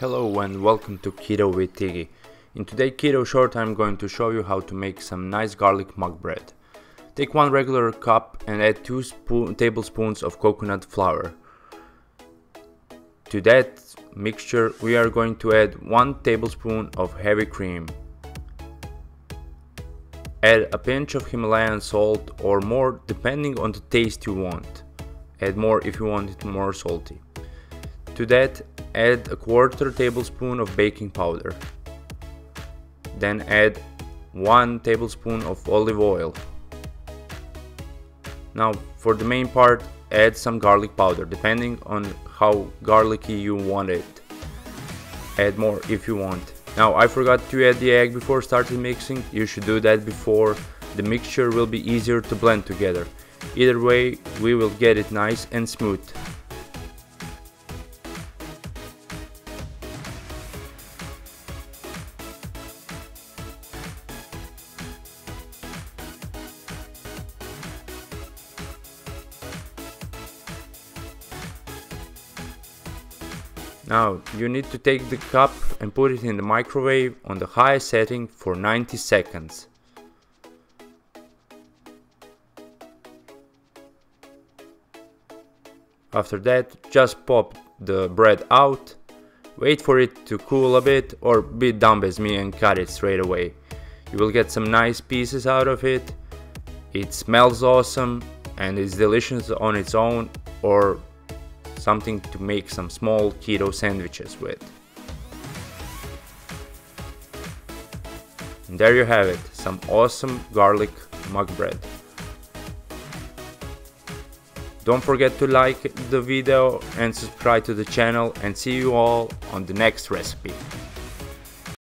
Hello and welcome to Keto with Iggy. In today's Keto short I'm going to show you how to make some nice garlic mug bread. Take one regular cup and add 2 spoon, tablespoons of coconut flour. To that mixture we are going to add 1 tablespoon of heavy cream. Add a pinch of Himalayan salt or more depending on the taste you want. Add more if you want it more salty. To that add a quarter tablespoon of baking powder. Then add 1 tablespoon of olive oil. Now for the main part add some garlic powder depending on how garlicky you want it. Add more if you want. Now I forgot to add the egg before starting mixing, you should do that before the mixture will be easier to blend together. Either way we will get it nice and smooth. Now you need to take the cup and put it in the microwave on the high setting for 90 seconds. After that just pop the bread out, wait for it to cool a bit or be dumb as me and cut it straight away. You will get some nice pieces out of it, it smells awesome and is delicious on its own or something to make some small keto sandwiches with. And there you have it, some awesome garlic mug bread. Don't forget to like the video and subscribe to the channel and see you all on the next recipe.